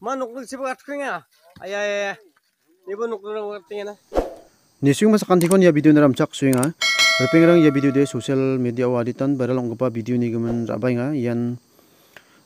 Ma nuk nuk siapa kat kengnya. Ayah ayah. Ibu nuk nuk tinggal na. Nisung masa kantikon ya video naram cak suinga. Repengrang ya video de sosial media waditan barang ongpa video ni gemen rabai nga yan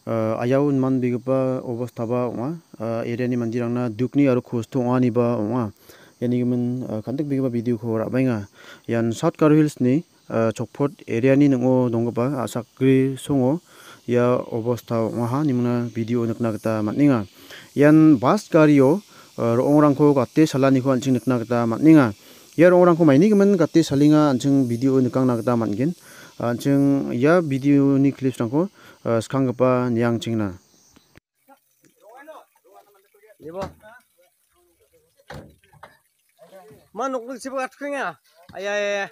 uh, ayaw man bigapa obos taba onga area ni mandirang na dukni aru khosto onga ni ba onga yan ni gemen uh, kantik bigapa video ko rabai nga yan South Karo Hills ni chokpot area ni nengo donggapa asakri songo ya obostha onga ha nimna video nikna gita matninga yan bus gario uh, ro·ongrangko gate salaniko an·ching nikna gita man·enga ia rongrangko mainigimin gate salenga an·ching video nikangna gita man·gen an·ching ia videoni clipsrangko uh, skanggipa niangchingna. Ma kengnya. Ayah ayah.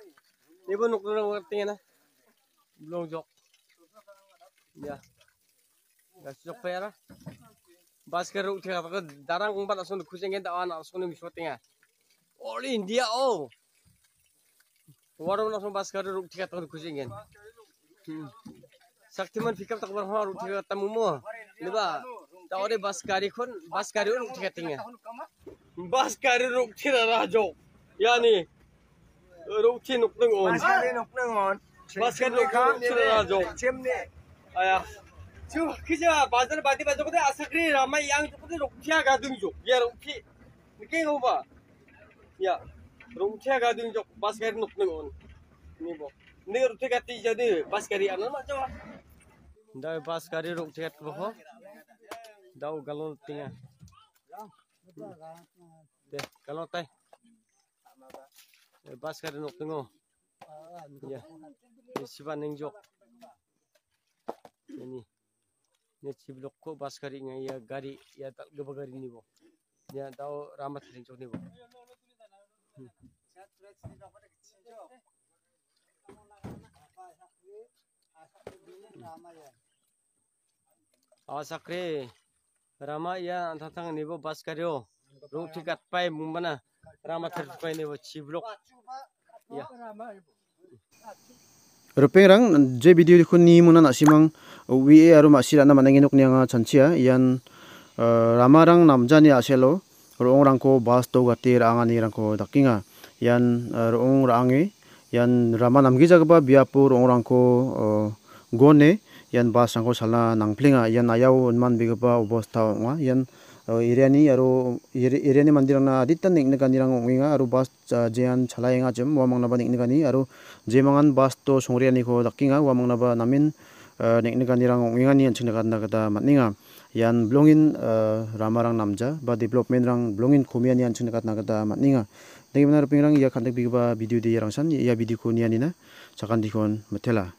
Ibu nuk nuk tinggal na. Belum jok. Ya. Gas jok pera. Bas ke ruk tiga tak darang kumpat langsung kucingin tak anak langsung ni miswatinya. Oh India oh. Warung langsung bas ke ruk tiga tak kucingin. Saktiman fikap tak berhar ruk tiga tamu mu. Liba. Tak ada bas kari kon bas kari ruk tiga tinggal. Bas kari ruk tiga rajo. Yani ruk tiga nuk nengon. Maskari nuk nengon. Bas kari ruk tiga rajo. Chimney. Ayah. 지금 그저 바다를 바디 바디 거든 아사그리 라마 양 거든 록티아 가등족 야 록티 느끼 거 봐. 야 록티아 가등족 바스가리 녹는 건 니뭐 내가 록티 같이 jadi 바스가리 안 얼마 좋아. 다 바스가리 록티 같은 거 다우 갈로 띵아. 네 갈로 따이. 바스가리 ini. Nya ciblok ko bas kari nga ya gari ya tak gaba gari ni bo. Ya tau ramat ring cok ni bo. Hmm. Asakre rama ya antang ni bo bas kari o. Rung tikat pai mumbana ramat ring pai ni bo ciblok ya. Repengrang je video dikun ni muna nasimang wi aru masirana manangin nuk nianga chanchia yan uh, ramarang namjani aselo ro·ongrangko bas do gate ra·anganirangko dakenga yan uh, ro·ong ra·ange yan rama namgijagipa biapo ro·ongrangko uh, gone. Yan basrangko salna nangplenga yan ayau unmanbegipa obosta ong·a yan iriani aro iriani mandirangna adita neng·niganirang ong·enga aro bas jean chalaenga jem uamangnaba neng·nigani aro jemangan bas to songrianiko dakenga uamangnaba namen neng·niganirang ong·engani an·ching nikatna gita man·enga ian blongin ramarang namja ba developmentrang blongin komiani an·ching nikatna gita man·enga dengimna ripingrang ia kandekbegipa video de iarangsan ia video ko nianina chakandikon mitela